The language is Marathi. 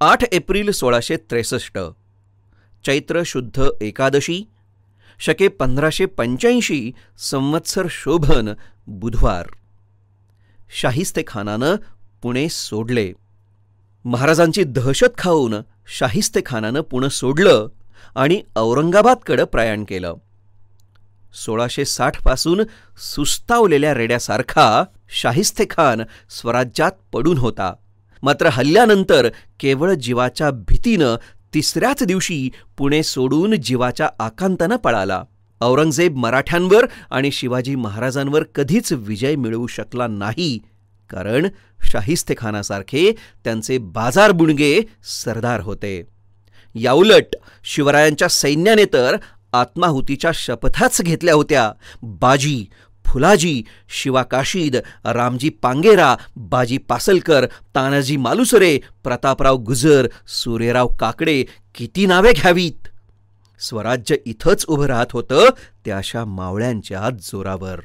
आठ एप्रिल सोळाशे त्रेसष्ट. चैत्र शुद्ध एकादशी शके पंधराशे पंच्याऐंशी संवत्सर शोभन बुधवार. शाहिस्ते खानानं पुणे सोडले. महाराजांची दहशत खाऊन शाहिस्ते खानानं सोडलं आणि औरंगाबादकडं प्रयाण केलं. सोळाशे साठपासून सुस्तावलेल्या रेड्यासारखा शाहिस्ते खान स्वराज्यात पडून होता. मात्र हल्ल्यानंतर केवळ जीवाच्या भीतीनं तिसऱ्याच दिवशी पुणे सोडून जीवाच्या आकांतानं पळाला. औरंगजेब मराठ्यांवर आणि शिवाजी महाराजांवर कधीच विजय मिळवू शकला नाही. कारण शाहिस्तेखानासारखे त्यांचे बाजार बुणगे सरदार होते. याउलट शिवरायांच्या सैन्याने तर आत्माहुतीच्या शपथाच घेतल्या होत्या. बाजी फुलाजी शिवा काशीद रामजी पांगेरा बाजी पासलकर तानाजी मालुसरे प्रतापराव गुजर सूर्यराव काकडे किती नावे घ्यावीत? स्वराज्य इथंच उभं राहत होतं त्या अशा मावळ्यांच्या जोरावर.